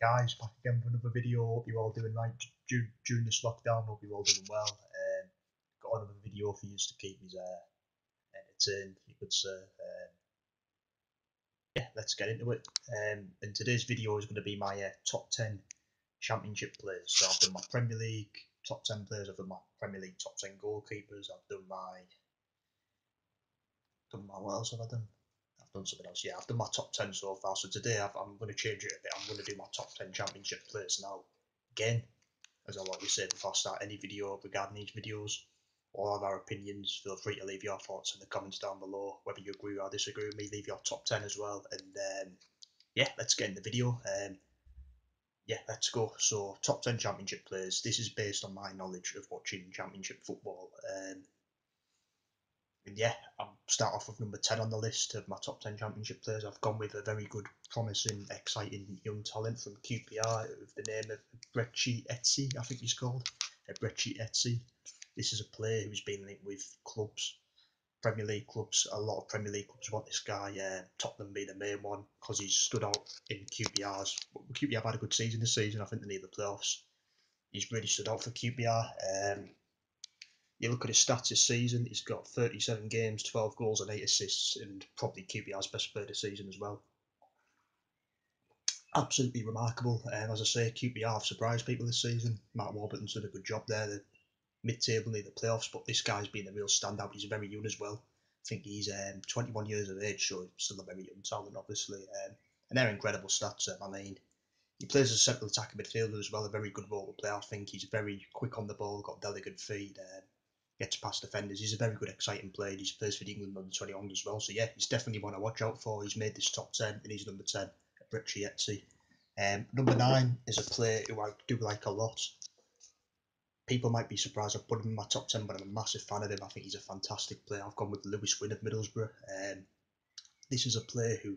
guys, back again for another video. Hope you're all doing right during, this lockdown. Hope you're all doing well. Um, got another video for you to keep me uh, entertained, you could say. Um, yeah, let's get into it. Um, and today's video is going to be my uh, top 10 championship players. So I've done my Premier League top 10 players, I've done my Premier League top 10 goalkeepers, I've done my. Done my what else have I done? I've done something else. Yeah, I've done my top 10 so far. So today i am going to change it a bit. I'm going to do my top 10 championship players now. Again, as I always say before I start any video regarding these videos, all of our opinions, feel free to leave your thoughts in the comments down below. Whether you agree or disagree with me, leave your top 10 as well. And um, yeah, let's get in the video. Um, yeah, let's go. So, top 10 championship players. This is based on my knowledge of watching championship football. Um, and yeah, I'll start off with number 10 on the list of my top 10 championship players. I've gone with a very good, promising, exciting young talent from QPR with the name of Eberechi Eze, I think he's called. Eberechi Eze. This is a player who's been linked with clubs, Premier League clubs. A lot of Premier League clubs want this guy, uh, Tottenham being the main one, because he's stood out in QPR's. QPR had a good season this season, I think they need the playoffs. He's really stood out for QPR. Um, you look at his stats this season, he's got 37 games, 12 goals, and 8 assists, and probably QPR's best player this season as well. Absolutely remarkable. Um, as I say, QPR have surprised people this season. Mark Warburton's done a good job there. The mid-table near the playoffs, but this guy's been a real standout. He's very young as well. I think he's um, 21 years of age, so still a very young talent, obviously. Um, and they're incredible stats. Um, I mean, he plays as a central attacking midfielder as well, a very good role to play. I think he's very quick on the ball, got delicate feet. Um, gets past defenders. He's a very good, exciting player. He's plays for the England under 21 as well. So yeah, he's definitely one to watch out for. He's made this top 10 and he's number 10 at Richie Etse. Um, number nine is a player who I do like a lot. People might be surprised I put him in my top 10, but I'm a massive fan of him. I think he's a fantastic player. I've gone with Lewis Wing of Middlesbrough. Um, this is a player who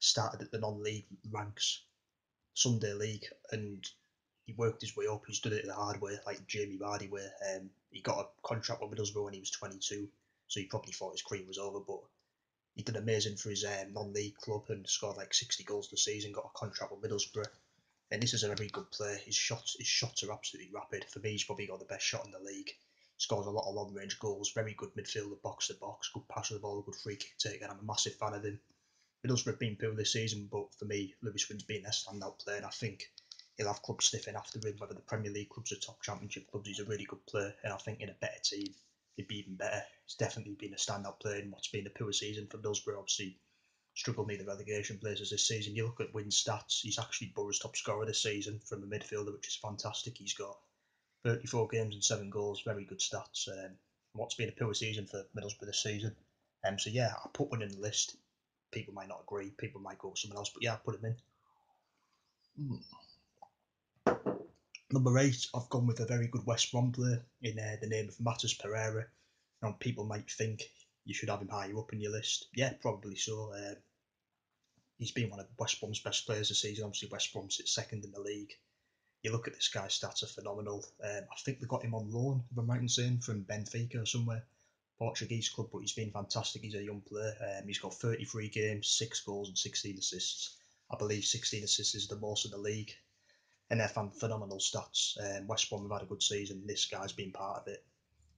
started at the non-league ranks, Sunday League, and he worked his way up. He's done it the hard way, like Jamie Vardy way. Um, he got a contract with Middlesbrough when he was 22, so he probably thought his career was over. But he did amazing for his um, non-league club and scored like 60 goals the season. Got a contract with Middlesbrough, and this is a very good player. His shots, his shots are absolutely rapid. For me, he's probably got the best shot in the league. Scores a lot of long-range goals. Very good midfielder, box to box. Good pass of the ball. Good free kick take. And I'm a massive fan of him. Middlesbrough have been poor this season, but for me, Lewis Wing's been their standout player. And I think he'll have clubs sniffing after him, whether the Premier League clubs or top championship clubs. He's a really good player, and I think in a better team, he'd be even better. He's definitely been a standout player in what's been a poor season for Middlesbrough. Obviously, struggled near the relegation places this season. You look at Wing stats, he's actually Borough's top scorer this season from a midfielder, which is fantastic. He's got 34 games and 7 goals, very good stats. Um, what's been a poor season for Middlesbrough this season. Um, so, yeah, I put one in the list. People might not agree, people might go with someone else, but yeah, I put him in. Mm. Number eight, I've gone with a very good West Brom player in uh, the name of Matheus Pereira. Now, people might think you should have him higher up in your list. Yeah, probably so. Uh, he's been one of West Brom's best players this season. Obviously, West Brom sits second in the league. You look at this guy's stats are phenomenal. Um, I think we got him on loan, if I'm right in saying, from Benfica or somewhere, Portuguese club, but he's been fantastic. He's a young player. Um, he's got 33 games, 6 goals, and 16 assists. I believe 16 assists is the most in the league and they're phenomenal stats. Um, West Brom have had a good season. This guy's been part of it.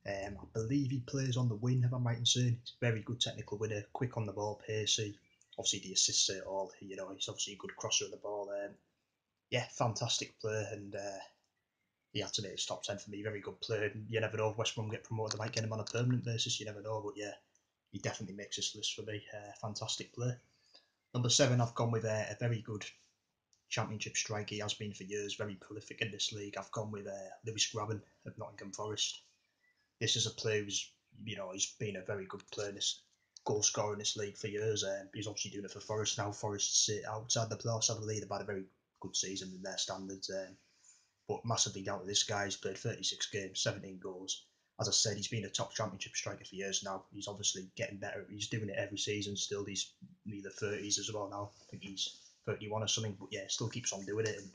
Um, I believe he plays on the wing, if I'm right in saying. He's a very good technical winner, quick on the ball, pacey. Obviously, the assists it all. You know, he's obviously a good crosser of the ball. Um, yeah, fantastic player, and uh, he had to make his top 10 for me. Very good player. And you never know if West Brom get promoted, they might get him on a permanent basis. You never know, but yeah, he definitely makes this list for me. Uh, fantastic player. Number seven, I've gone with uh, a very good championship striker he has been for years, very prolific in this league. I've gone with uh, Lewis Grabban of Nottingham Forest. This is a player who's, you know, he's been a very good player in this goal scorer in this league for years. Um, he's obviously doing it for Forest now. Forest sit outside the playoffs, I believe. They've had a very good season in their standards. Um, but massively down to this guy. He's played 36 games, 17 goals. As I said, he's been a top championship striker for years now. He's obviously getting better. He's doing it every season still. He's near the 30s as well now. I think he's 31 or something, but yeah, still keeps on doing it. And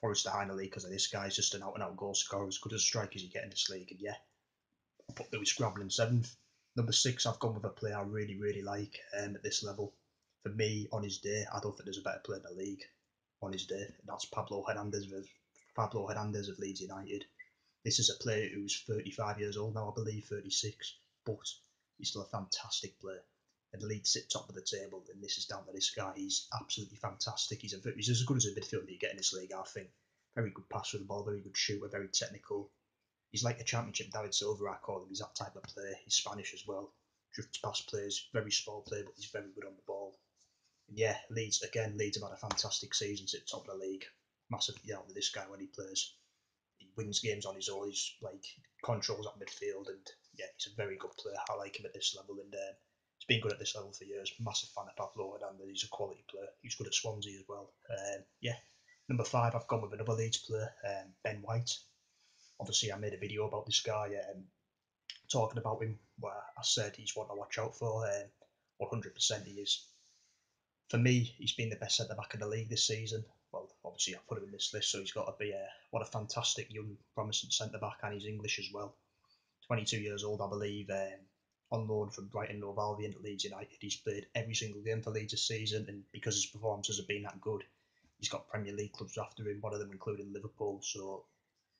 Forest are high in the league because of this guy's just an out and out goal scorer, as good as a striker as you get in this league. And yeah, put Lewis Grabban in seventh. Number six, I've gone with a player I really, really like um, at this level. For me, on his day, I don't think there's a better player in the league. on his day, and that's Pablo Hernandez of Pablo Hernandez of Leeds United. This is a player who's 35 years old now, I believe, 36, but he's still a fantastic player. And Leeds sit top of the table, and this is down to this guy. He's absolutely fantastic. He's, a, he's as good as a midfielder you get in this league, I think. Very good passer of the ball, very good shooter, very technical. He's like a championship David Silva, I call him. He's that type of player. He's Spanish as well. Drifts past players, very small player, but he's very good on the ball. And yeah, Leeds again. Leeds have had a fantastic season, sit top of the league. Massive, yeah, with this guy when he plays. He wins games on his own. He's like controls at midfield, and yeah, he's a very good player. I like him at this level, and uh, he's been good at this level for years. Massive fan of Pablo Hernandez. He's a quality player. He's good at Swansea as well. Um, yeah, number five, I've gone with another Leeds player, um, Ben White obviously I made a video about this guy um, talking about him where I said he's one to watch out for. Um, 100% he is. For me, he's been the best centre back in the league this season. Well, obviously I put him in this list, so he's got to be a what a fantastic young, promising centre back, and he's English as well. 22 years old, I believe. Um, on loan from Brighton Hove Albion to Leeds United. He's played every single game for Leeds this season, and because his performances have been that good, he's got Premier League clubs after him, one of them including Liverpool. So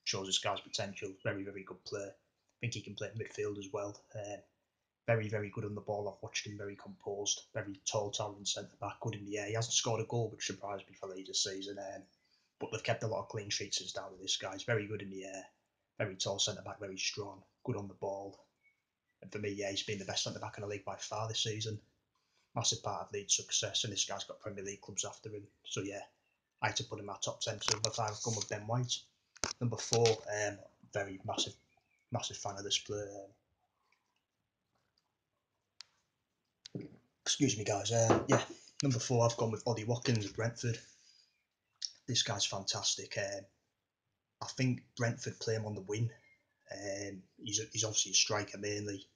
shows this guy's potential. Very, very good player. I think he can play midfield as well. Um, very, very good on the ball. I've watched him very composed, very tall, towering centre back, good in the air. He hasn't scored a goal, which surprised me for Leeds this season. Um, but they've kept a lot of clean sheets since down to this guy. He's very good in the air, very tall centre back, very strong, good on the ball. And for me, yeah, he's been the best centre back in the league by far this season. Massive part of Leeds' success, and this guy's got Premier League clubs after him. So yeah, I had to put him in my top ten. So number five, I've gone with Ben White. Number four, um, very massive, massive fan of this player. Excuse me, guys. Um, yeah, number four, I've gone with Ollie Watkins of Brentford. This guy's fantastic. Um, I think Brentford play him on the wing. Um, he's, he's obviously a striker mainly,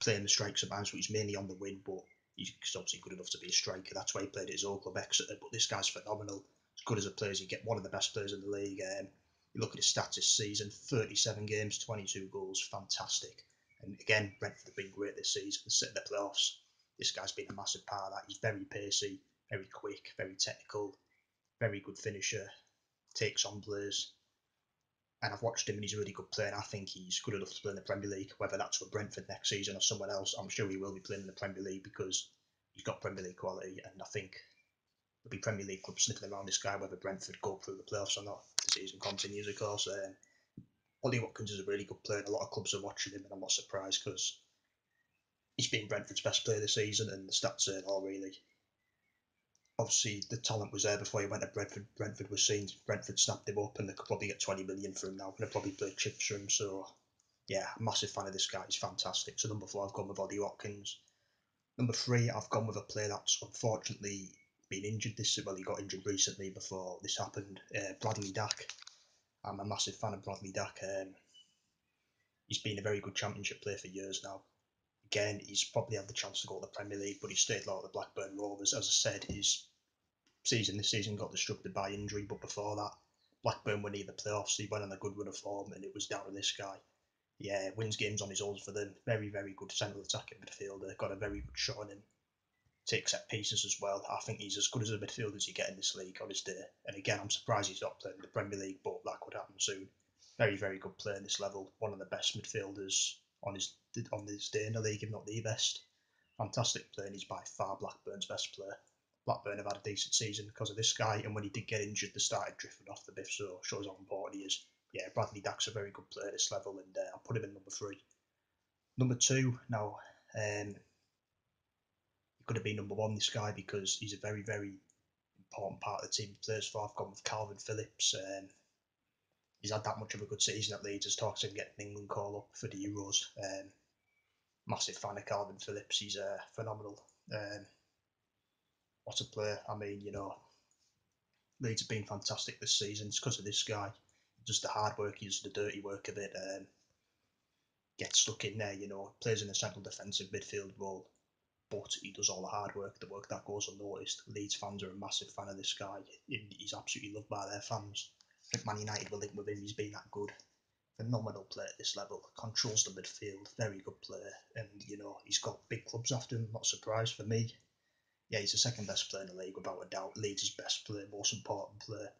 playing the strikes sometimes, but he's mainly on the wing. But he's obviously good enough to be a striker. That's why he played at his old club Exeter. But this guy's phenomenal. As good as a player as you get, one of the best players in the league. Um, you look at his stats this season 37 games, 22 goals, fantastic. And again, Brentford have been great this season, sitting in the playoffs. This guy's been a massive part of that. He's very pacey, very quick, very technical, very good finisher, takes on players. And I've watched him and he's a really good player. And I think he's good enough to play in the Premier League, whether that's for Brentford next season or someone else. I'm sure he will be playing in the Premier League because he's got Premier League quality. And I think there'll be Premier League clubs sniffing around this guy, whether Brentford go through the playoffs or not the season continues, of course. Um, Ollie Watkins is a really good player, and a lot of clubs are watching him, and I'm not surprised because he's been Brentford's best player this season, and the stats it all, really. Obviously, the talent was there before he went to Brentford. Brentford was seen, Brentford snapped him up, and they could probably get 20 million for him now, and they probably play chips for him. So, yeah, massive fan of this guy. He's fantastic. So, number four, I've gone with Ollie Watkins. Number three, I've gone with a player that's unfortunately been injured this well he got injured recently before this happened uh, Bradley Dack I'm a massive fan of Bradley Dack um, he's been a very good championship player for years now again he's probably had the chance to go to the Premier League but he stayed loyal to the Blackburn Rovers as I said his season this season got disrupted by injury but before that Blackburn were near the playoffs he went on a good run of form and it was down to this guy yeah wins games on his own for them very very good central attacking midfielder got a very good shot on him take set pieces as well. I think he's as good as a midfielder as you get in this league on his day. And again, I'm surprised he's not playing in the Premier League, but that could happen soon. Very, very good player in this level. One of the best midfielders on his on his day in the league, if not the best. Fantastic player, and he's by far Blackburn's best player. Blackburn have had a decent season because of this guy, and when he did get injured, they started drifting off the biff, so shows how important he is. Yeah, Bradley Dack's a very good player at this level, and uh, I'll put him in number three. Number two, now, um, he could have been number one, this guy, because he's a very, very important part of the team he plays for. I've gone with Kalvin Phillips. Um, he's had that much of a good season at Leeds as talks him getting an England call up for the Euros. Um, massive fan of Kalvin Phillips. He's uh, phenomenal. Um, what a player. I mean, you know, Leeds have been fantastic this season. It's because of this guy. Just the hard work, he does the dirty work of it. Um, gets stuck in there, you know, plays in a central defensive midfield role but he does all the hard work, the work that goes unnoticed. Leeds fans are a massive fan of this guy. He's absolutely loved by their fans. I think Man United will link with him. He's been that good. Phenomenal player at this level. Controls the midfield. Very good player. And, you know, he's got big clubs after him. Not surprised for me. Yeah, he's the second best player in the league without a doubt. Leeds' best player, most important player.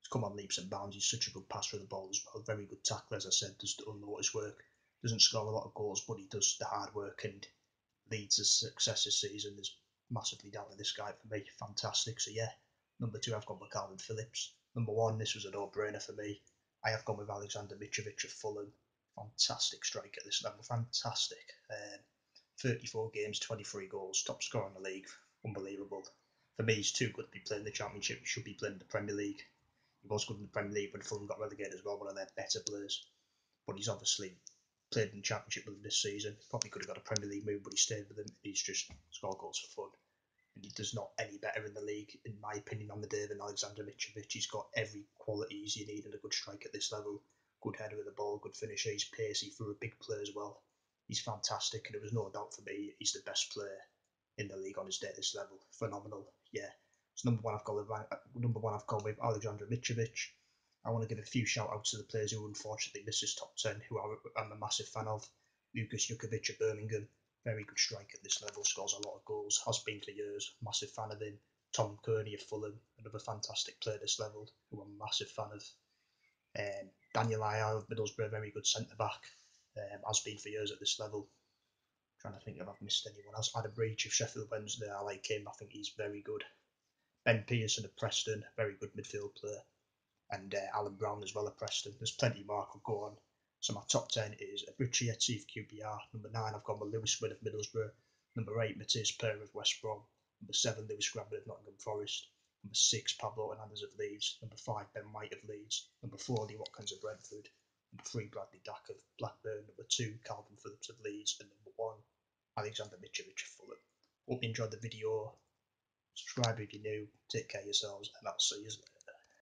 He's come on leaps and bounds. He's such a good passer of the ball as well. Very good tackler, as I said. Does the unnoticed work. Doesn't score a lot of goals, but he does the hard work and leads Leeds' success this season is massively to this guy for me. Fantastic. So yeah, number two, I've gone with Kalvin Phillips. Number one, this was a no-brainer for me. I have gone with Alexander Mitrovic of Fulham. Fantastic striker, at this level. Fantastic. Um, 34 games, 23 goals, top scorer in the league. Unbelievable. For me, he's too good to be playing the Championship. He should be playing the Premier League. He was good in the Premier League when Fulham got relegated as well, one of their better players. But he's obviously played in the Championship with this season. Probably could have got a Premier League move, but he stayed with them. He's just scored goals for fun. And he does not any better in the league, in my opinion, on the day than Alexander Mitrovic. He's got every qualities you need in a good strike at this level. Good header of the ball, good finisher. He's pacey for a big player as well. He's fantastic, and it was no doubt for me he's the best player in the league on his day at this level. Phenomenal, yeah. So number one, I've gone with number one. I've gone with Alexander Mitrovic. I want to give a few shout outs to the players who unfortunately missed his top 10, who I'm a massive fan of. Lucas Jutkiewicz at Birmingham, very good striker at this level, scores a lot of goals, has been for years, massive fan of him. Tom Cairney of Fulham, another fantastic player this level, who I'm a massive fan of. Um, Daniel Ayala of Middlesbrough, very good centre back, um, has been for years at this level. Trying to think if I've missed anyone else. Adam Reach of Sheffield Wednesday, I like him, I think he's very good. Ben Pearson of Preston, very good midfield player and uh, Alan Browne as well at Preston. There's plenty more I could go on. So my top 10 is Eze of QPR. Number 9, I've gone with Lewis Wing of Middlesbrough. Number 8, Matheus Pereira of West Brom. Number 7, Lewis Grabban of Nottingham Forest. Number 6, Pablo Hernandez of Leeds. Number 5, Ben White of Leeds. Number 4, Ollie Watkins of Brentford. Number 3, Bradley Dack of Blackburn. Number 2, Kalvin Phillips of Leeds. And number 1, Alexander Mitrovic of Fulham. Hope you enjoyed the video. Subscribe if you're new. Take care of yourselves, and I'll see you later.